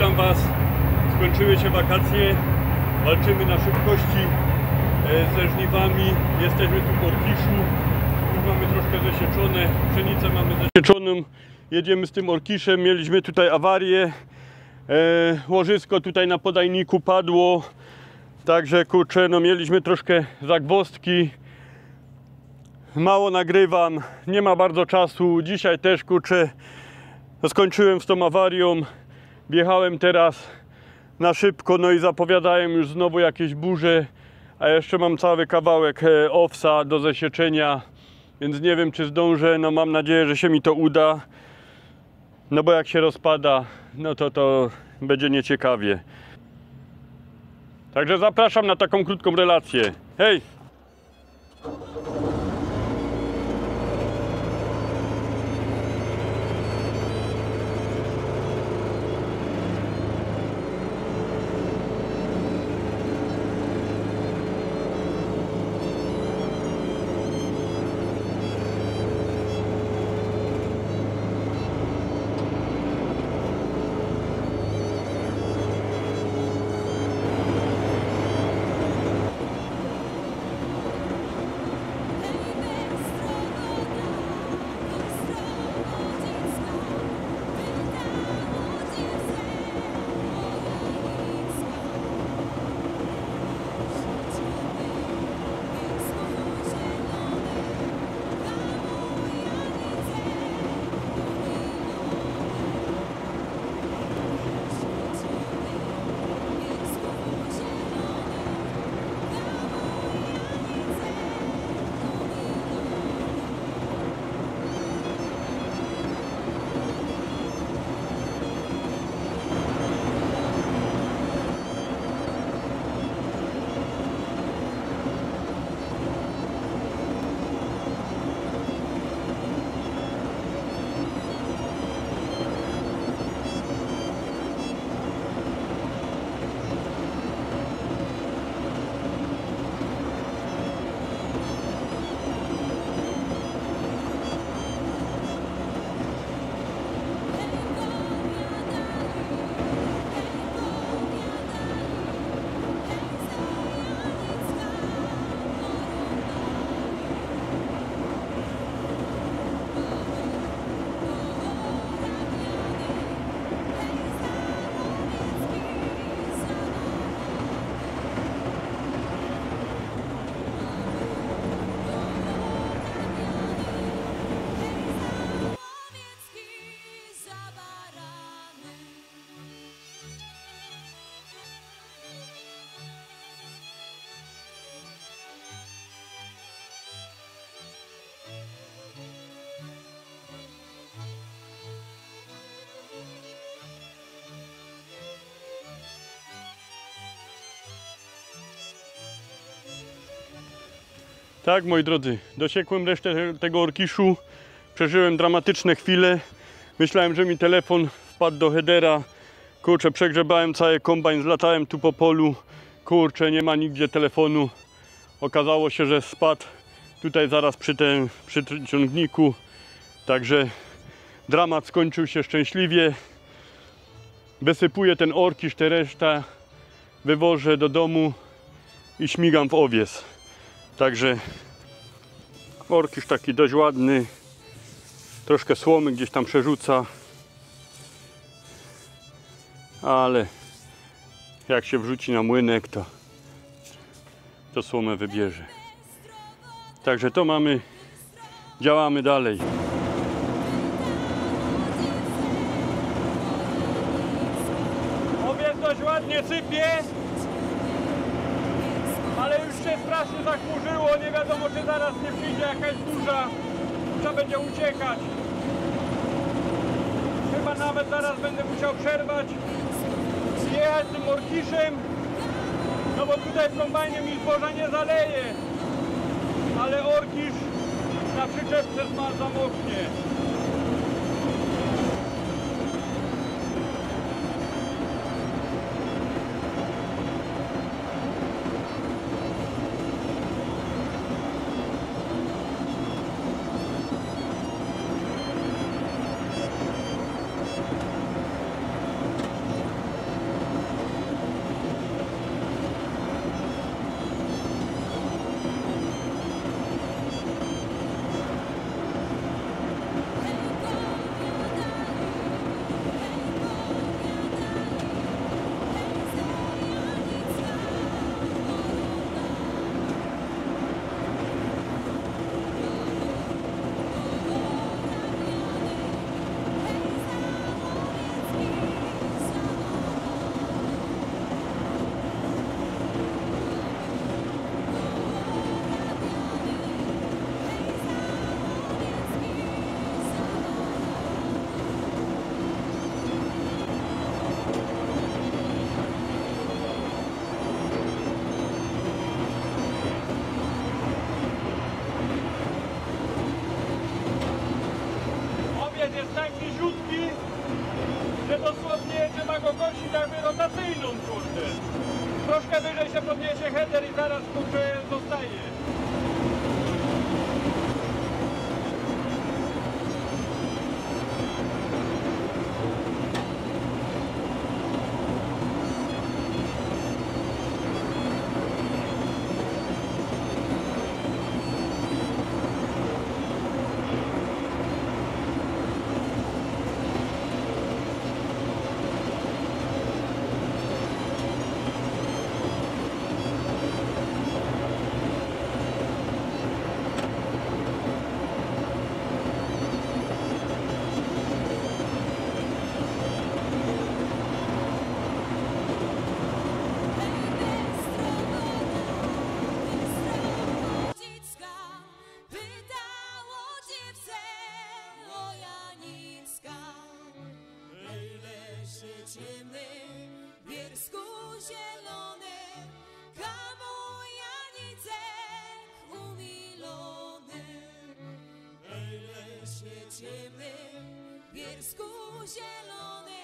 Witam Was. Skończyły się wakacje. Walczymy na szybkości e, ze żniwami. Jesteśmy tu w Orkiszu. Już mamy troszkę zasieczone. Pszenicę mamy zasieczoną. Jedziemy z tym Orkiszem. Mieliśmy tutaj awarię. E, łożysko tutaj na podajniku padło. Także kurczę, no mieliśmy troszkę zagwozdki. Mało nagrywam, nie ma bardzo czasu. Dzisiaj też kurczę, skończyłem z tą awarią. Wjechałem teraz na szybko, no i zapowiadają już znowu jakieś burze. A jeszcze mam cały kawałek e, owsa do zasieczenia, więc nie wiem czy zdążę. No mam nadzieję, że się mi to uda. No bo jak się rozpada, no to to będzie nieciekawie. Także zapraszam na taką krótką relację. Hej! Tak, moi drodzy, dosiekłem resztę tego orkiszu. Przeżyłem dramatyczne chwile. Myślałem, że mi telefon wpadł do headera. Kurczę, przegrzebałem cały kombajn, zlatałem tu po polu. Kurczę, nie ma nigdzie telefonu. Okazało się, że spadł tutaj zaraz przy tym przy ciągniku. Także dramat skończył się szczęśliwie. Wysypuję ten orkisz, te reszta. Wywożę do domu i śmigam w owies. Także orkisz taki dość ładny. Troszkę słomy gdzieś tam przerzuca. Ale jak się wrzuci na młynek, to, to słomę wybierze. Także to mamy. Działamy dalej. Owiec dość ładnie sypie. Ale już się strasznie zachmurzyło, nie wiadomo czy zaraz nie przyjdzie jakaś burza, trzeba będzie uciekać. Chyba nawet zaraz będę musiał przerwać jechać tym orkiszem, no bo tutaj w kombajnie mi zboża nie zaleje. Ale orkisz na przyczepce zma- zamoknie. Wiersku zielony,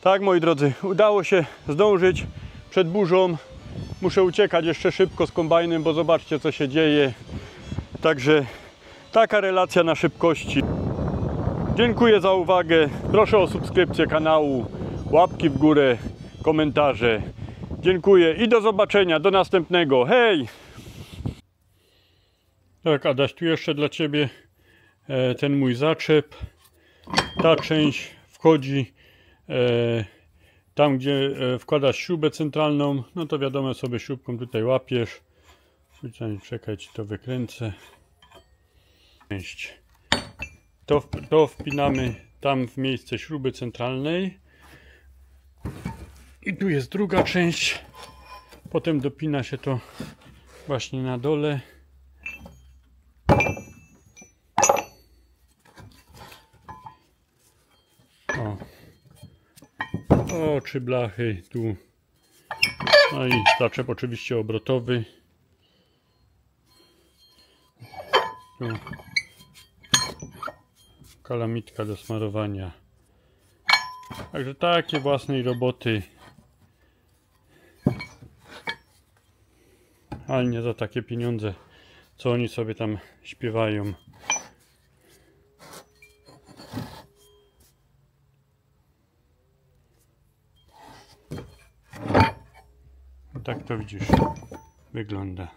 Tak, moi drodzy, udało się zdążyć przed burzą. Muszę uciekać jeszcze szybko z kombajnem, bo zobaczcie, co się dzieje. Także taka relacja na szybkości. Dziękuję za uwagę. Proszę o subskrypcję kanału, łapki w górę, komentarze. Dziękuję i do zobaczenia, do następnego. Hej! Tak, Adaś, tu jeszcze dla Ciebie e, ten mój zaczep. Ta część wchodzi tam, gdzie e, wkładasz śrubę centralną. No to wiadomo, sobie śrubką tutaj łapiesz. Czekaj, ci to wykręcę. To, to wpinamy tam w miejsce śruby centralnej. I tu jest druga część. Potem dopina się to właśnie na dole. O. O, trzy blachy tu. No i zaczep oczywiście obrotowy. Tu. Kalamitka do smarowania. Także takie własnej roboty. Ale nie za takie pieniądze, co oni sobie tam śpiewają. Tak to widzisz, wygląda.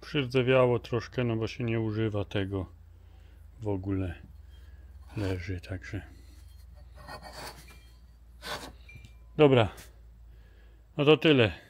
Przyrdzewiało troszkę, no bo się nie używa tego w ogóle. Leży, także. Dobra. No to tyle.